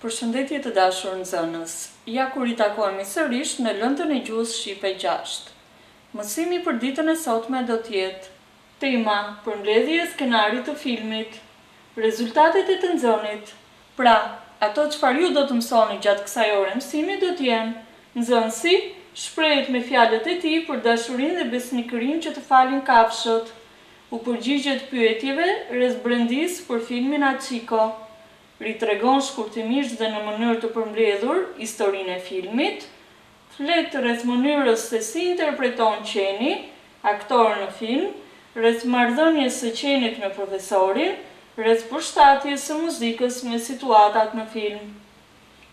Përshëndetje të dashur nxënës! Ja ku ritakohemi sërish në lëndën e gjuhës shqipe gjashtë. Mësimi për ditën e sotme do të jetë tema, Përmbledhje e skenarit të filmit. Rezultatet e të nxënit. Pra, ato çfarë ju do të mësoni gjatë kësaj ore mësimi do të jenë, Nxënësi, shprehet me fjalët e tij për dashurinë dhe besnikërinë që të falin kafshët. U përgjigjet pyetjeve rreth brendisë për filmin Hachiko. ritregon shkurtimisht dhe në mënyrë të përmbledhur historinë e filmit, flet rreth mënyrës se si interpreton qeni aktor në film, rreth marrëdhënies së qenit me profesorin, rreth përshtatjes së muzikës me situatat në film.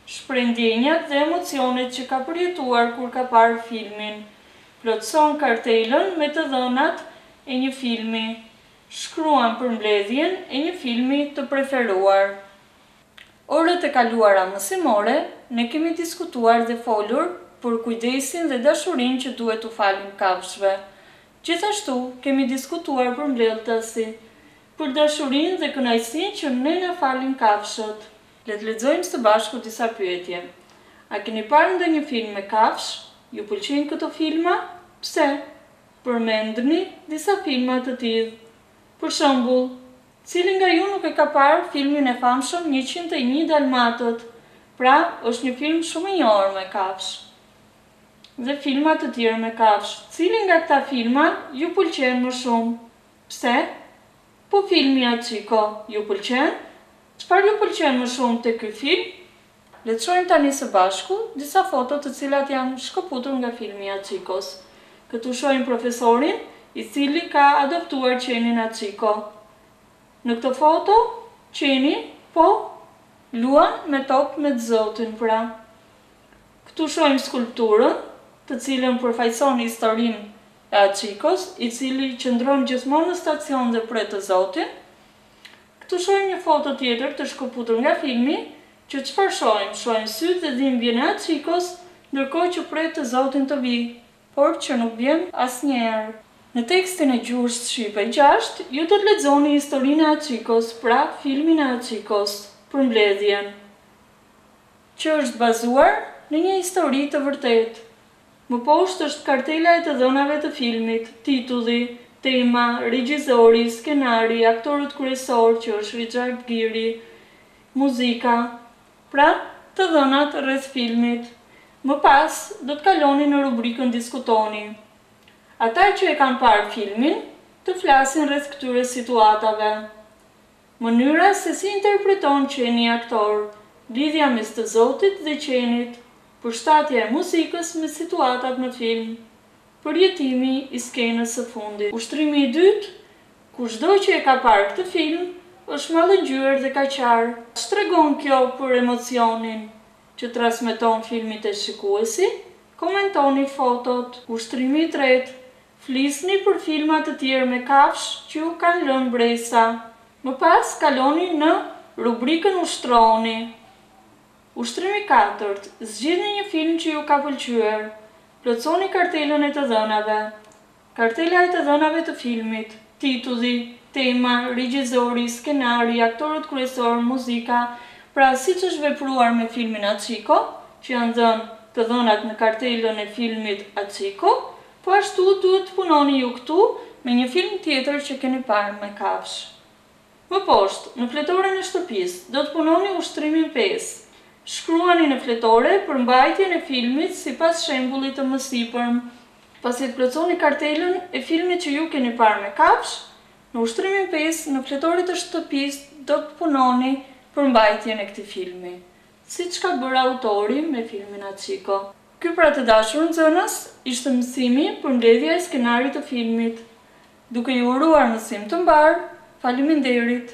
Shpreh ndjenjat dhe emocionet që ka përjetuar kur ka parë filmin, plotëson kartelën me të dhënat e një filmi, shkruan përmbledhjen e një filmi të preferuar. Orët e kaluara mësimore ne kemi diskutuar dhe folur për kujdesin dhe dashurinë që duhet t'u falim kafshëve. Gjithashtu kemi diskutuar përmbledhtazi, për dashurinë dhe kënaqësinë që ne na falin kafshët. Le të lexojmë së bashku disa pyetje. A keni parë ndonjë film me kafshë? Ju pëlqejnë këto filma? Pse? Përmendni disa filma të tillë. Për shembull, cili nga ju nuk e ka parë filmin e famshëm njëqind e një dalmatët? Pra, është një film shumë i njohur me kafshë. Dhe filma të tjerë me kafshë. Cili nga këta filma ju pëlqen më shumë? Pse? Po filmi Hachiko ju pëlqen? Çfarë ju pëlqen më shumë te ky film? Le të shohim tani së bashku disa foto të cilat janë shkëputur nga filmi i Hachikos. Këtu shohim profesorin, i cili ka adoptuar qenin Hachiko. Në këtë foto, qeni po luan me top me të zotin, pra. Këtu shohim skulpturën, të cilën përfaqëson historinë e Hachikos, i cili qëndron gjithmonë në stacion dhe pret të zotin. Këtu shohim një foto tjetër të shkëputur nga filmi, që çfarë shohim, shohim sytë dhe dhimbjen e Hachikos, ndërkohë që pret të zotin të vijë, por që nuk vjen asnjëherë. Në tekstin e gjuhës shqipe gjashtë, ju do të lexoni historinë e Hachikos, pra filmin e Hachikos, përmbledhjen, që është bazuar në një histori të vërtetë, Më poshtë është kartela e të dhënave të filmit, titulli, tema, regjizori, skenari, aktorët kryesorë që është Riçard Giri, muzika. Pra, të dhënat rreth filmit. Më pas, do të kaloni në rubrikën Diskutoni. Ata që e kanë parë filmin, të flasin rreth këtyre situatave. Mënyra se si interpreton qeni aktor, lidhja mes të zotit dhe qenit, përshtatja e muzikës me situatat në film, përjetimi i skenës së fundit. Ushtrimi i dytë, Kushdo që e ka parë këtë film, është mallëngjyer dhe ka qarë. Ç'tregon kjo për emocionin që transmeton filmi te shikuesi? Komentoni fotot. Ushtrimi i tretë, Flisni për filma të tjerë me kafshë që ju kanë lënë mbresa. Më pas kaloni në rubrikën Ushtrohuni. Ushtrimi i katërt, Zgjidhni një film që ju ka pëlqyer. Plotësoni kartelën e të dhënave. Kartela e të dhënave të filmit, titulli, tema, regjizori, skenari, aktorët kryesorë, muzika, pra siç është vepruar me filmin Aciko, që janë dhënë të dhënat në kartelën e filmit Aciko, Po ashtu duhet të punoni ju këtu me një film tjetër që keni parë me kafshë. Më poshtë, në fletoren e shtëpisë, do të punoni ushtrimin pesë. Shkruani në fletore përmbajtjen e filmit sipas shembullit të mësipërm. Pasi të plotësoni kartelën e filmit që ju keni parë me kafshë, në ushtrimin pesë, në fletoret e shtëpisë do të punoni përmbajtjen e këtij filmi. Siç ka bërë autori me filmin Aciko. Ky pra, të dashur nxënës, ishte mësimi Përmbledhja e skenarit të filmit. Duke ju uruar mësim të mbarë, faleminderit!